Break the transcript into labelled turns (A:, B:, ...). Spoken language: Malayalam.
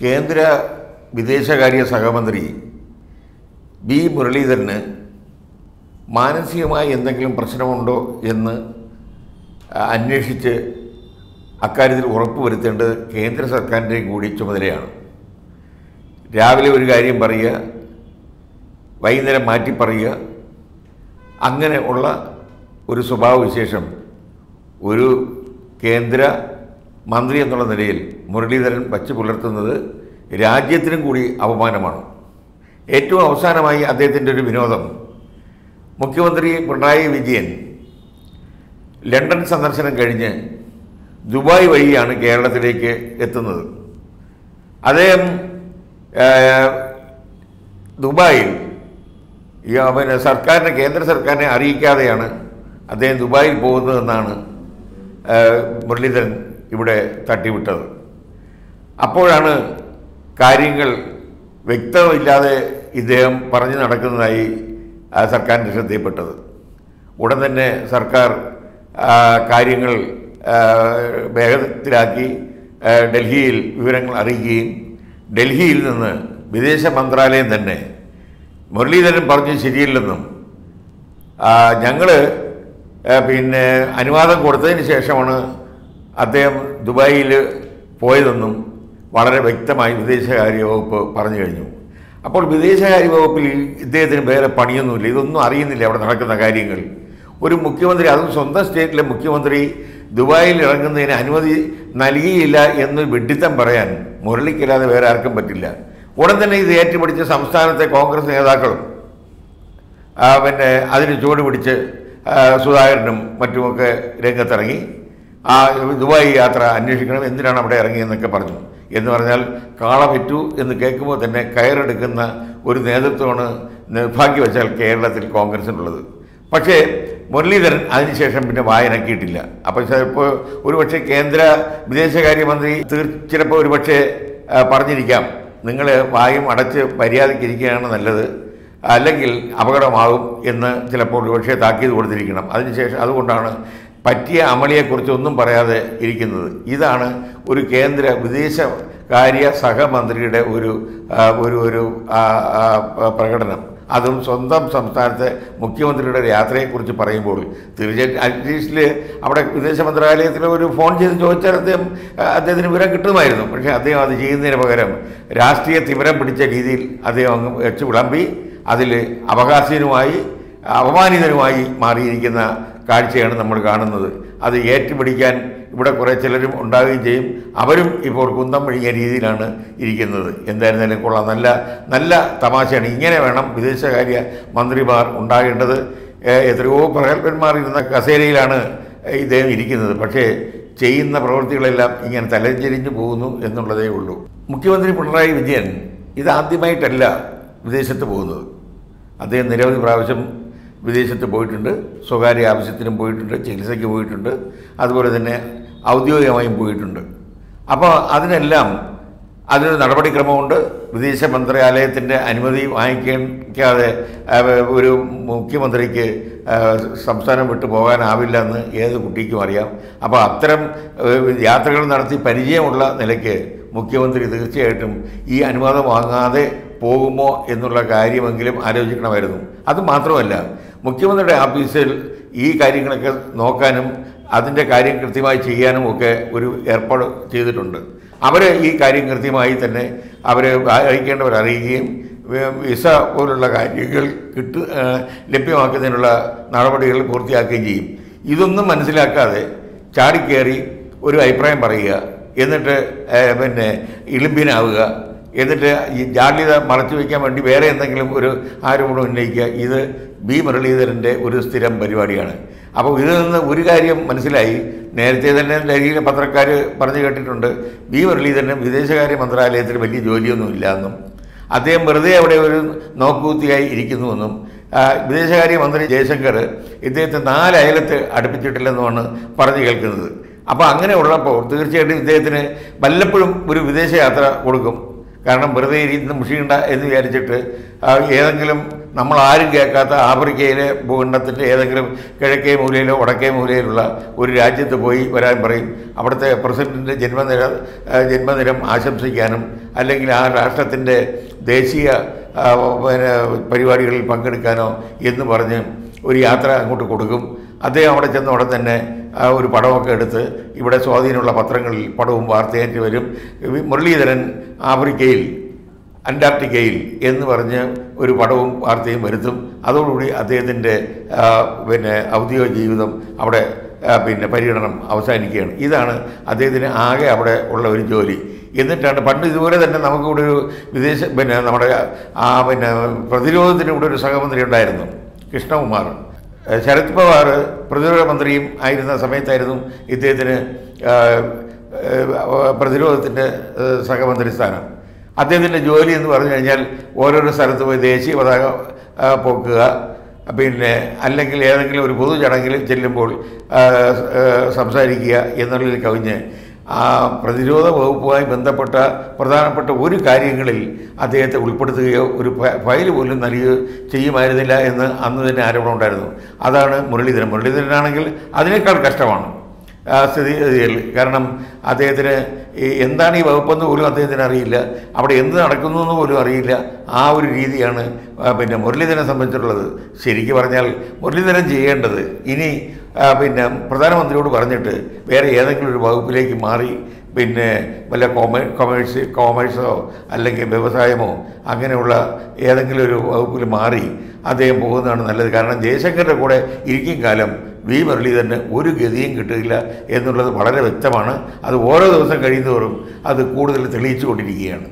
A: കേന്ദ്ര വിദേശകാര്യ സഹമന്ത്രി ബി മുരളീധരന് മാനസികമായി എന്തെങ്കിലും പ്രശ്നമുണ്ടോ എന്ന് അന്വേഷിച്ച് അക്കാര്യത്തിൽ ഉറപ്പുവരുത്തേണ്ടത് കേന്ദ്ര സർക്കാരിന്റെ കൂടി ചുമതലയാണ്. രാവിലെ ഒരു കാര്യം പറയുക വൈകുന്നേരം മാറ്റി പറയുക അങ്ങനെ ഉള്ള ഒരു സ്വഭാവവിശേഷം ഒരു കേന്ദ്ര മന്ത്രി എന്നുള്ള നിലയിൽ മുരളീധരൻ വച്ചു പുലർത്തുന്നത് രാജ്യത്തിനും കൂടി അപമാനമാണ്. ഏറ്റവും അവസാനമായി അദ്ദേഹത്തിന്റെ ഒരു വിനോദം മുഖ്യമന്ത്രി പിണറായി വിജയൻ ലണ്ടൻ സന്ദർശനം കഴിഞ്ഞ് ദുബായ് വഴിയാണ് കേരളത്തിലേക്ക് എത്തുന്നത്. അദ്ദേഹം ദുബായിൽ പിന്നെ സർക്കാരിനെ കേന്ദ്ര സർക്കാരിനെ അറിയിക്കാതെയാണ് അദ്ദേഹം ദുബായിൽ പോകുന്നതെന്നാണ് മുരളീധരൻ ഇവിടെ തട്ടിവിട്ടത്. അപ്പോഴാണ് കാര്യങ്ങൾ വ്യക്തമില്ലാതെ ഇദ്ദേഹം പറഞ്ഞു നടക്കുന്നതായി സർക്കാരിന്റെ ശ്രദ്ധയിൽപ്പെട്ടത്. ഉടൻ തന്നെ സർക്കാർ കാര്യങ്ങൾ വേഗത്തിലാക്കി ഡൽഹിയിൽ വിവരങ്ങൾ അറിയിക്കുകയും ഡൽഹിയിൽ നിന്ന് വിദേശ മന്ത്രാലയം തന്നെ മുരളീധരൻ പറഞ്ഞു ശരിയില്ലെന്നും ഞങ്ങൾ പിന്നെ അനുവാദം കൊടുത്തതിന് ശേഷമാണ് അദ്ദേഹം ദുബായിൽ പോയതെന്നും വളരെ വ്യക്തമായി വിദേശകാര്യ വകുപ്പ് പറഞ്ഞു കഴിഞ്ഞു. അപ്പോൾ വിദേശകാര്യ വകുപ്പിൽ ഇദ്ദേഹത്തിന് വേറെ പണിയൊന്നുമില്ല. ഇതൊന്നും അറിയുന്നില്ല അവിടെ നടക്കുന്ന കാര്യങ്ങൾ. ഒരു മുഖ്യമന്ത്രി അതും സ്വന്തം സ്റ്റേറ്റിലെ മുഖ്യമന്ത്രി ദുബായിൽ ഇറങ്ങുന്നതിന് അനുമതി നൽകിയില്ല എന്ന് വെഡിത്തം പറയാൻ മുരളിക്കല്ലാതെ വേറെ ആർക്കും പറ്റില്ല. ഉടൻ തന്നെ ഇത് ഏറ്റുപിടിച്ച് സംസ്ഥാനത്തെ കോൺഗ്രസ് നേതാക്കളും പിന്നെ അതിന് ചുവട് പിടിച്ച് സുധാകരനും മറ്റുമൊക്കെ രംഗത്തിറങ്ങി. ആ ദുബായ് യാത്ര അന്വേഷിക്കണം എന്തിനാണ് അവിടെ ഇറങ്ങിയെന്നൊക്കെ പറഞ്ഞു. എന്ന് പറഞ്ഞാൽ കാള പറ്റൂ എന്ന് കേൾക്കുമ്പോൾ തന്നെ കയറെടുക്കുന്ന ഒരു നേതൃത്വമാണ് നിർഭാഗ്യവശാൽ കേരളത്തിൽ കോൺഗ്രസിനുള്ളത്. പക്ഷേ മുരളീധരൻ അതിനുശേഷം പിന്നെ വായനക്കിയിട്ടില്ല. അപ്പോൾ ഇപ്പോൾ ഒരുപക്ഷെ കേന്ദ്ര വിദേശകാര്യമന്ത്രി ചിലപ്പോൾ ഒരുപക്ഷെ പറഞ്ഞിരിക്കാം നിങ്ങൾ വായും അടച്ച് മര്യാദയ്ക്കിരിക്കുകയാണ് നല്ലത്. അല്ലെങ്കിൽ അപകടമാകും എന്ന് ചിലപ്പോൾ ഒരുപക്ഷെ താക്കീത് കൊടുത്തിരിക്കണം. അതിനുശേഷം അതുകൊണ്ടാണ് പറ്റിയ അമളിയെക്കുറിച്ചൊന്നും പറയാതെ ഇരിക്കുന്നത്. ഇതാണ് ഒരു കേന്ദ്ര വിദേശകാര്യ സഹമന്ത്രിയുടെ ഒരു ഒരു ഒരു പ്രകടനം. അതും സ്വന്തം സംസ്ഥാനത്തെ മുഖ്യമന്ത്രിയുടെ യാത്രയെക്കുറിച്ച് പറയുമ്പോൾ തീർച്ചയായിട്ടും അറ്റ്ലീസ്റ്റിൽ അവിടെ വിദേശ മന്ത്രാലയത്തിൽ ഒരു ഫോൺ ചെയ്ത് ചോദിച്ചാൽ അദ്ദേഹം അദ്ദേഹത്തിന് വിവരം കിട്ടുമായിരുന്നു. പക്ഷേ അദ്ദേഹം അത് ചെയ്യുന്നതിന് പകരം രാഷ്ട്രീയ തിമിരം പിടിച്ച രീതിയിൽ അദ്ദേഹം അങ്ങ് വെച്ച് വിളമ്പി അതിൽ അവകാശീനുമായി അപമാനിതനുമായി മാറിയിരിക്കുന്ന കാഴ്ചയാണ് നമ്മൾ കാണുന്നത്. അത് ഏറ്റുപിടിക്കാൻ ഇവിടെ കുറേ ചിലരും ഉണ്ടാവുകയും ചെയ്യും. അവരും ഇപ്പോൾ കുന്തം വിഴുങ്ങിയ രീതിയിലാണ് ഇരിക്കുന്നത്. എന്തായിരുന്നാലും കൊള്ളാം. നല്ല നല്ല തമാശയാണ്. ഇങ്ങനെ വേണം വിദേശകാര്യ മന്ത്രിമാർ ഉണ്ടാകേണ്ടത്. എത്രയോ പ്രഗത്ഭന്മാർ ഇരുന്ന കസേരയിലാണ് ഇദ്ദേഹം ഇരിക്കുന്നത്. പക്ഷേ ചെയ്യുന്ന പ്രവൃത്തികളെല്ലാം ഇങ്ങനെ തലചെരിഞ്ഞു പോകുന്നു എന്നുള്ളതേ ഉള്ളൂ. മുഖ്യമന്ത്രി പിണറായി വിജയൻ ഇതാദ്യമായിട്ടല്ല വിദേശത്ത് പോകുന്നത്. അദ്ദേഹം നിരവധി പ്രാവശ്യം വിദേശത്ത് പോയിട്ടുണ്ട് സ്വകാര്യ ആവശ്യത്തിനും പോയിട്ടുണ്ട് ചികിത്സയ്ക്ക് പോയിട്ടുണ്ട് അതുപോലെ തന്നെ ഔദ്യോഗികമായും പോയിട്ടുണ്ട്. അപ്പോൾ അതിനെല്ലാം അതിനൊരു നടപടിക്രമമുണ്ട്. വിദേശ മന്ത്രാലയത്തിന്റെ അനുമതി വാങ്ങിക്കാതെ ഒരു മുഖ്യമന്ത്രിക്ക് സംസ്ഥാനം വിട്ടു പോകാനാവില്ല എന്ന് ഏത് കുട്ടിക്കും അറിയാം. അപ്പോൾ അത്തരം യാത്രകൾ നടത്തി പരിചയമുള്ള നിലയ്ക്ക് മുഖ്യമന്ത്രി തീർച്ചയായിട്ടും ഈ അനുവാദം വാങ്ങാതെ പോകുമോ എന്നുള്ള കാര്യമെങ്കിലും ആലോചിക്കണമായിരുന്നു. അത് മാത്രമല്ല മുഖ്യമന്ത്രിയുടെ ഓഫീസിൽ ഈ കാര്യങ്ങളൊക്കെ നോക്കാനും അതിന്റെ കാര്യം കൃത്യമായി ചെയ്യാനും ഒക്കെ ഒരു ഏർപ്പാട് ചെയ്തിട്ടുണ്ട്. അവർ ഈ കാര്യം കൃത്യമായി തന്നെ അവരെ അറിയിക്കേണ്ടവർ അറിയിക്കുകയും വി- വിസ പോലുള്ള കാര്യങ്ങൾ കിട്ടു ലഭ്യമാക്കുന്നതിനുള്ള നടപടികൾ പൂർത്തിയാക്കുകയും ചെയ്യും. ഇതൊന്നും മനസ്സിലാക്കാതെ ചാടിക്കയറി ഒരു അഭിപ്രായം പറയുക എന്നിട്ട് പിന്നെ ഇളിമ്പിനാവുക എന്നിട്ട് ഈ ജാള്യത മറച്ചു വയ്ക്കാൻ വേണ്ടി വേറെ എന്തെങ്കിലും ഒരു ആരോപണം ഉന്നയിക്കുക ഇത് ബി മുരളീധരന്റെ ഒരു സ്ഥിരം പരിപാടിയാണ്. അപ്പോൾ ഇതിൽ നിന്ന് ഒരു കാര്യം മനസ്സിലായി. നേരത്തെ തന്നെ ഡൽഹിയിലെ പത്രക്കാർ പറഞ്ഞു കേട്ടിട്ടുണ്ട് ബി മുരളീധരനും വിദേശകാര്യ മന്ത്രാലയത്തിൽ വലിയ ജോലിയൊന്നുമില്ല എന്നും അദ്ദേഹം വെറുതെ അവിടെ ഒരു നോക്കുകൂത്തിയായി ഇരിക്കുന്നുവെന്നും ആ, വിദേശകാര്യ മന്ത്രി ജയശങ്കർ ഇദ്ദേഹത്തെ നാല് അയലത്ത് അടുപ്പിച്ചിട്ടില്ലെന്നുമാണ് പറഞ്ഞു കേൾക്കുന്നത്. അപ്പോൾ അങ്ങനെ ഉള്ളപ്പോൾ തീർച്ചയായിട്ടും ഇദ്ദേഹത്തിന് വല്ലപ്പോഴും ഒരു വിദേശയാത്ര കൊടുക്കും. കാരണം വെറുതെ ഇരിക്കുന്ന മുഷിയുണ്ട എന്ന് വിചാരിച്ചിട്ട് ഏതെങ്കിലും നമ്മൾ ആരും കേൾക്കാത്ത ആഫ്രിക്കയിലെ ഭൂഖണ്ഡത്തിന്റെ ഏതെങ്കിലും കിഴക്കേ മൂലയിലോ വടക്കേ മൂലയിലുള്ള ഒരു രാജ്യത്ത് പോയി വരാൻ പറയും. അവിടുത്തെ പ്രസിഡന്റിന്റെ ജന്മനിര ജന്മദിനം ആശംസിക്കാനും അല്ലെങ്കിൽ ആ രാഷ്ട്രത്തിന്റെ ദേശീയ പരിപാടികളിൽ പങ്കെടുക്കാനോ എന്ന് പറഞ്ഞ് ഒരു യാത്ര അങ്ങോട്ട് കൊടുക്കും. അദ്ദേഹം അവിടെ ചെന്ന ഉടൻ തന്നെ ഒരു പടമൊക്കെ എടുത്ത് ഇവിടെ സ്വാധീനമുള്ള പത്രങ്ങളിൽ പടവും വാർത്തയായിട്ട് വരും. മുരളീധരൻ ആഫ്രിക്കയിൽ അന്റാർട്ടിക്കയിൽ എന്ന് പറഞ്ഞ് ഒരു പടവും വാർത്തയും വരുത്തും. അതോടുകൂടി അദ്ദേഹത്തിന്റെ പിന്നെ ഔദ്യോഗിക ജീവിതം അവിടെ പിന്നെ പര്യടനം അവസാനിക്കുകയാണ്. ഇതാണ് അദ്ദേഹത്തിന് ആകെ അവിടെ ഉള്ള ഒരു ജോലി. എന്നിട്ടാണ് പണ്ട് ഇതുപോലെ തന്നെ നമുക്കിവിടെ ഒരു വിദേശ പിന്നെ നമ്മുടെ ആ പിന്നെ പ്രതിരോധത്തിന് ഇവിടെ ഒരു സഹമന്ത്രി ഉണ്ടായിരുന്നു കൃഷ്ണകുമാർ. ശരത് പവാർ പ്രതിരോധ മന്ത്രിയും ആയിരുന്ന സമയത്തായിരുന്നു ഇദ്ദേഹത്തിന് പ്രതിരോധത്തിന്റെ സഹമന്ത്രി സ്ഥാനം. അദ്ദേഹത്തിന്റെ ജോലി എന്ന് പറഞ്ഞു കഴിഞ്ഞാൽ ഓരോരോ സ്ഥലത്ത് പോയി ദേശീയ പതാക പൊക്കുക പിന്നെ അല്ലെങ്കിൽ ഏതെങ്കിലും ഒരു പൊതു ചടങ്ങിൽ ചെല്ലുമ്പോൾ സംസാരിക്കുക എന്നുള്ളതിൽ കവിഞ്ഞ് ആ പ്രതിരോധ വകുപ്പുമായി ബന്ധപ്പെട്ട പ്രധാനപ്പെട്ട ഒരു കാര്യങ്ങളിൽ അദ്ദേഹത്തെ ഉൾപ്പെടുത്തുകയോ ഒരു ഫയൽ പോലും നൽകുകയോ ചെയ്യുമായിരുന്നില്ല എന്ന് അന്ന് തന്നെ ആരോപണം ഉണ്ടായിരുന്നു. അതാണ് മുരളീധരൻ. മുരളീധരനാണെങ്കിൽ അതിനേക്കാൾ കഷ്ടമാണ് സ്ഥിതിഗതികൾ കാരണം അദ്ദേഹത്തിന് എന്താണ് ഈ വകുപ്പെന്ന് പോലും അദ്ദേഹത്തിന് അറിയില്ല. അവിടെ എന്ത് നടക്കുന്നു എന്ന് പോലും അറിയില്ല. ആ ഒരു രീതിയാണ് പിന്നെ മുരളീധരനെ സംബന്ധിച്ചിട്ടുള്ളത് ശരിക്കും പറഞ്ഞാൽ മുരളീധരൻ ചെയ്യേണ്ടത് ഇനി പിന്നെ പ്രധാനമന്ത്രിയോട് പറഞ്ഞിട്ട് വേറെ ഏതെങ്കിലും ഒരു വകുപ്പിലേക്ക് മാറി പിന്നെ വല്ല കോമേ കൊമേഴ്സ് കോമേഴ്സോ അല്ലെങ്കിൽ വ്യവസായമോ അങ്ങനെയുള്ള ഏതെങ്കിലും ഒരു വകുപ്പിൽ മാറി അദ്ദേഹം പോകുന്നതാണ് നല്ലത്. കാരണം ജയശങ്കറിന്റെ കൂടെ ഇരിക്കും കാലം വി മുരളീധരന് ഒരു ഗതിയും കിട്ടുകയില്ല എന്നുള്ളത് വളരെ വ്യക്തമാണ്. അത് ഓരോ ദിവസം കഴിയുന്നതോറും അത് കൂടുതൽ തെളിയിച്ചു കൊണ്ടിരിക്കുകയാണ്